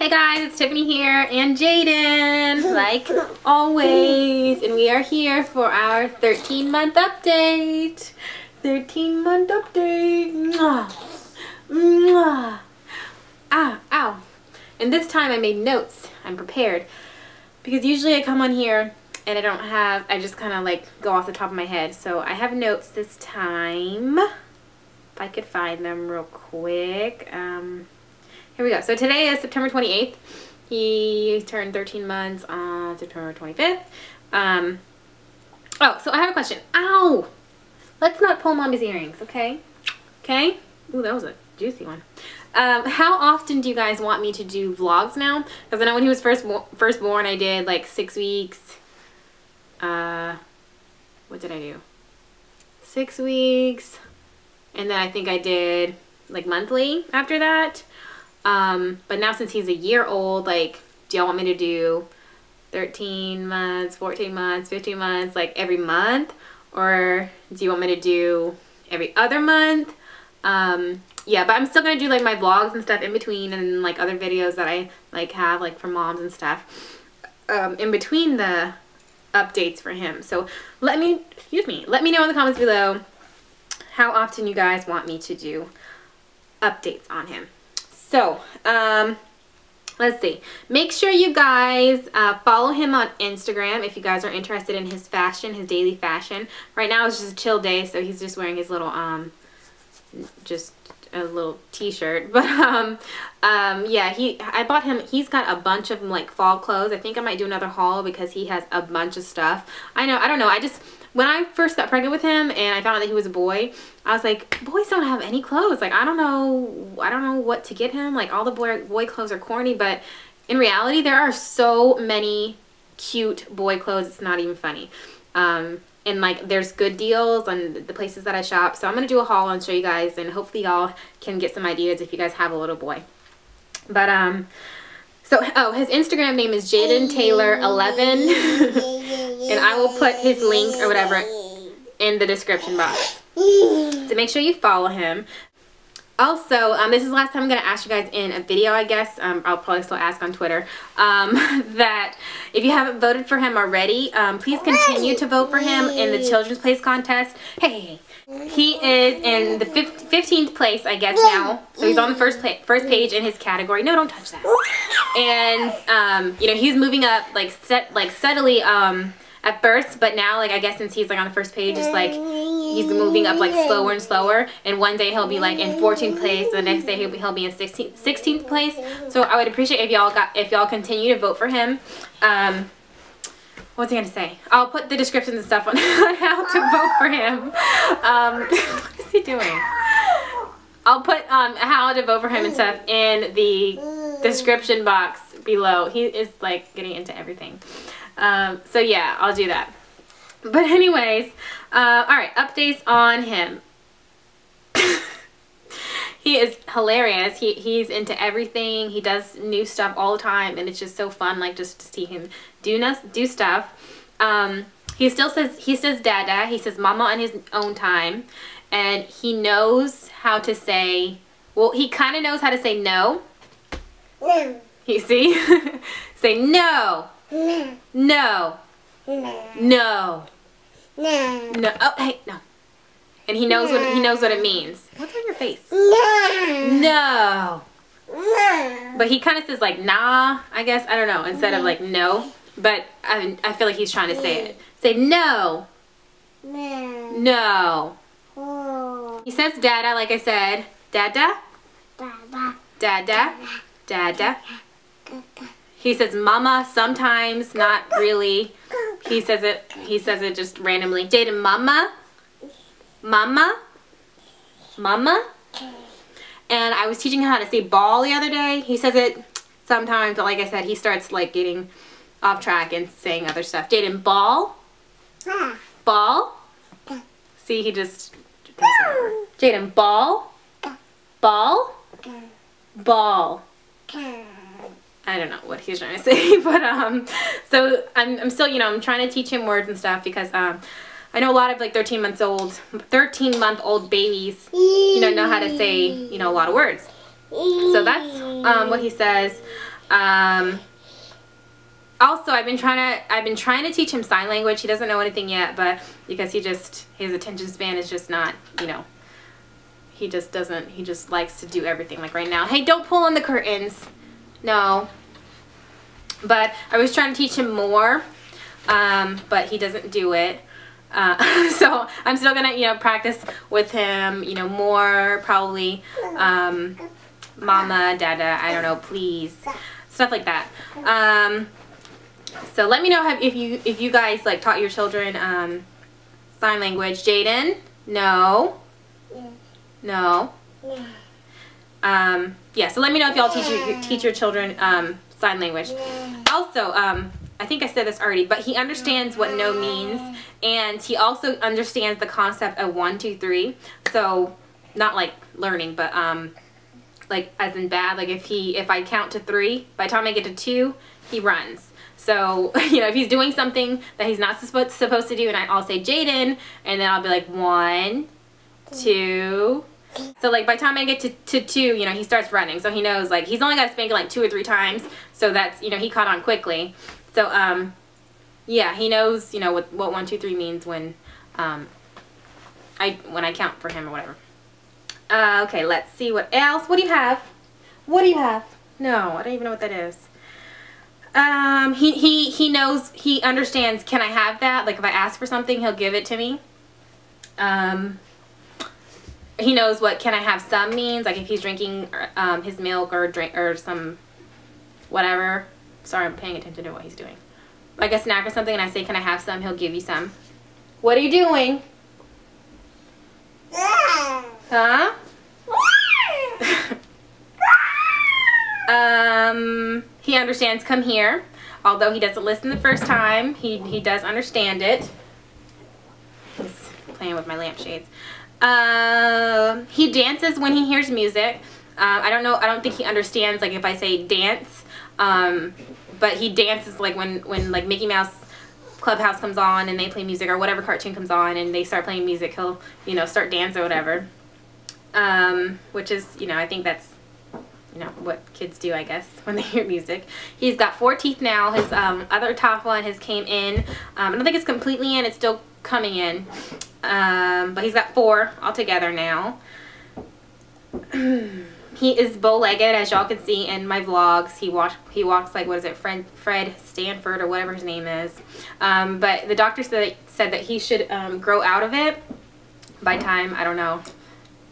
Hey guys, it's Tiffany here and Jaiden, like always. And we are here for our 13 month update. 13 month update. Mwah. Mwah. Ah, ow. And this time I made notes. I'm prepared. Because usually I come on here and I don't have, I just kind of like go off the top of my head. So I have notes this time. If I could find them real quick. Um, here we go. So today is September 28th. He turned 13 months on September 25th. Um, oh, so I have a question. Ow! Let's not pull mommy's earrings, okay? Okay? Ooh, that was a juicy one. Um, how often do you guys want me to do vlogs now? Because I know when he was first first born, I did like six weeks. Uh, what did I do? Six weeks. And then I think I did like monthly after that. Um, but now since he's a year old, like, do y'all want me to do 13 months, 14 months, 15 months, like every month? Or do you want me to do every other month? Um, yeah, but I'm still going to do like my vlogs and stuff in between and like other videos that I like have like for moms and stuff um, in between the updates for him. So let me, excuse me, let me know in the comments below how often you guys want me to do updates on him. So, um, let's see. Make sure you guys uh, follow him on Instagram if you guys are interested in his fashion, his daily fashion. Right now it's just a chill day, so he's just wearing his little, um, just a little t-shirt but um um yeah he i bought him he's got a bunch of like fall clothes i think i might do another haul because he has a bunch of stuff i know i don't know i just when I first got pregnant with him and I found out that he was a boy, I was like, boys don't have any clothes. Like, I don't know, I don't know what to get him. Like, all the boy, boy clothes are corny, but in reality, there are so many cute boy clothes. It's not even funny. Um, and like, there's good deals on the places that I shop. So I'm going to do a haul and show you guys and hopefully y'all can get some ideas if you guys have a little boy. But, um, so, oh, his Instagram name is Jaiden Taylor 11. and I will put his link or whatever in the description box. So make sure you follow him. Also, um, this is the last time I'm going to ask you guys in a video, I guess. Um, I'll probably still ask on Twitter. Um, that if you haven't voted for him already, um, please continue to vote for him in the Children's Place contest. Hey, he is in the 15th place, I guess, now. So he's on the first first page in his category. No, don't touch that. And, um, you know, he's moving up, like, set, like steadily um, at first. But now, like, I guess since he's, like, on the first page, it's like he's moving up, like, slower and slower. And one day he'll be, like, in 14th place. The next day he'll be, he'll be in 16th, 16th place. So I would appreciate if y'all got if y'all continue to vote for him. Um, what's he gonna say? I'll put the descriptions and stuff on, on how to vote for him. Um, what is he doing? I'll put um, how to vote for him and stuff in the description box below. He is like getting into everything. Um, so yeah, I'll do that. But anyways, uh, all right, updates on him. he is hilarious. He he's into everything. He does new stuff all the time, and it's just so fun, like just to see him do do stuff. Um, he still says he says dada. He says mama on his own time, and he knows how to say. Well, he kind of knows how to say no. No. You see? say no. No. No. No. No. No. Oh, hey, no. And he knows what he knows what it means. What's on your face? No. No. No. But he kind of says like nah, I guess. I don't know. Instead of like no. But I, I feel like he's trying to say it. Say no. No. No. Oh. He says dada, like I said. Dada. Dada. Dada. Dada. He says mama sometimes, not really. He says it he says it just randomly. Jaiden mama. Mama. Mama. And I was teaching him how to say ball the other day. He says it sometimes, but like I said, he starts like getting off track and saying other stuff. Jaiden, ball? Ball? See, he just... Jaiden, ball? Ball? Ball. I don't know what he's trying to say, but um, so I'm, I'm still, you know, I'm trying to teach him words and stuff because um, I know a lot of like 13 months old, 13 month old babies, you know, know how to say, you know, a lot of words. So that's um, what he says. Um, also, I've been trying to I've been trying to teach him sign language. He doesn't know anything yet, but because he just his attention span is just not, you know, he just doesn't he just likes to do everything like right now. Hey, don't pull on the curtains. No. But I was trying to teach him more, um, but he doesn't do it. Uh, so I'm still gonna, you know, practice with him, you know, more probably, um, mama, dada, I don't know, please, stuff like that. Um, so let me know if you if you guys like taught your children um, sign language. Jaiden, no, no. Um, yeah. So let me know if y'all teach your teach your children um, sign language. Also, um, I think I said this already, but he understands what no means, and he also understands the concept of one, two, three. So not like learning, but um, like as in bad. Like if he if I count to three, by the time I get to two, he runs. So, you know, if he's doing something that he's not supposed supposed to do, and I'll say Jaiden, and then I'll be like one, two. So like by the time I get to, to two, you know, he starts running. So he knows like he's only got to spank like two or three times. So that's, you know, he caught on quickly. So, um, yeah, he knows, you know, what, what one, two, three means when, um, I, when I count for him or whatever. Uh, okay, let's see what else. What do you have? What do you have? No, I don't even know what that is. Um, he, he, he knows, he understands, can I have that? Like if I ask for something, he'll give it to me. Um, he knows what can I have some means, like if he's drinking um, his milk or drink or some whatever. Sorry, I'm paying attention to what he's doing. Like a snack or something and I say, can I have some? He'll give you some. What are you doing? Huh? um, he understands come here. Although he doesn't listen the first time, he, he does understand it. Playing with my lampshades. Uh, he dances when he hears music. Uh, I don't know, I don't think he understands like if I say dance. Um, but he dances like when, when like Mickey Mouse Clubhouse comes on and they play music or whatever cartoon comes on and they start playing music, he'll, you know, start dance or whatever. Um, which is, you know, I think that's, you know, what kids do, I guess, when they hear music. He's got four teeth now. His um, other top one has came in. Um, I don't think it's completely in. It's still coming in. Um, but he's got four altogether now. he is bow-legged, as y'all can see in my vlogs. He walks, he walks like, what is it, Fred, Fred Stanford or whatever his name is. Um, but the doctor said, said that he should um, grow out of it by time, I don't know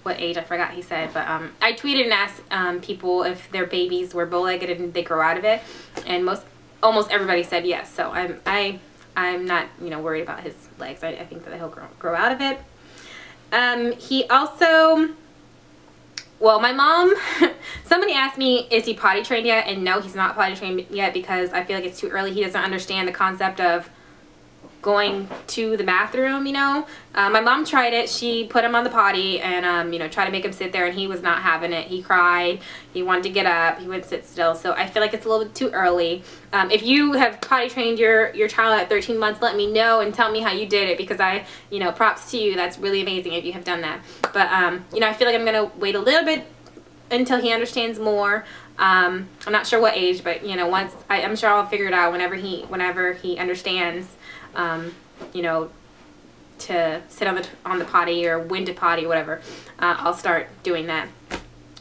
what age, I forgot he said. But um, I tweeted and asked um, people if their babies were bow-legged and they grow out of it. And most, almost everybody said yes. So I'm, I I'm not, you know, worried about his legs. I, I think that he'll grow, grow out of it. Um, he also, well, my mom, somebody asked me, is he potty trained yet? And no, he's not potty trained yet because I feel like it's too early. He doesn't understand the concept of going to the bathroom, you know. Uh, my mom tried it. She put him on the potty and, um, you know, tried to make him sit there and he was not having it. He cried. He wanted to get up. He wouldn't sit still. So I feel like it's a little bit too early. Um, if you have potty trained your, your child at 13 months, let me know and tell me how you did it because I, you know, props to you. That's really amazing if you have done that. But, um, you know, I feel like I'm going to wait a little bit until he understands more. Um, I'm not sure what age, but you know, once I, am sure I'll figure it out whenever he whenever he understands um, you know, to sit on the on the potty or when to potty, or whatever. Uh, I'll start doing that.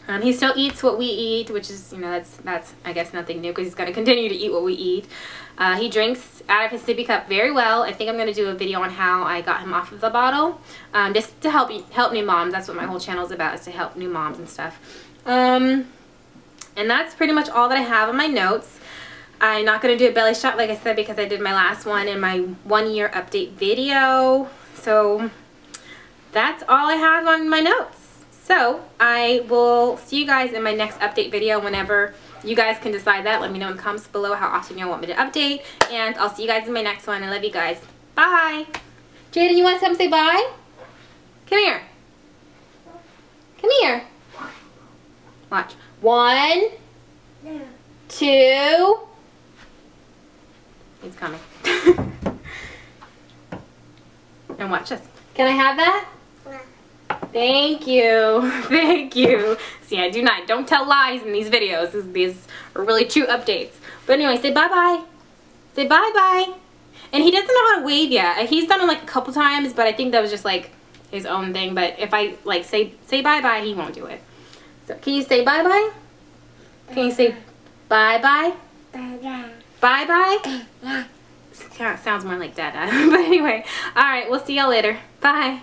Um, he still eats what we eat, which is, you know, that's, that's I guess, nothing new because he's going to continue to eat what we eat. Uh, he drinks out of his sippy cup very well. I think I'm going to do a video on how I got him off of the bottle, um, just to help help new moms. That's what my whole channel is about, is to help new moms and stuff. Um, and that's pretty much all that I have on my notes. I'm not going to do a belly shot like I said because I did my last one in my one year update video. So that's all I have on my notes. So I will see you guys in my next update video whenever you guys can decide that. Let me know in the comments below how often you want me to update. And I'll see you guys in my next one. I love you guys. Bye. Jaiden, you want to come say bye? Come here. Come here. Watch. One, two, He's coming. and watch this. Can I have that? Thank you. Thank you. See, I do not. Don't tell lies in these videos. These, these are really true updates. But anyway, say bye-bye. Say bye-bye. And he doesn't know how to wave yet. Uh, he's done it like a couple times, but I think that was just like his own thing. But if I like say say bye-bye, he won't do it. So can you say bye-bye? Can you say bye-bye? Bye-bye. Bye-bye? Sounds more like dada. but anyway, all right, we'll see y'all later. Bye.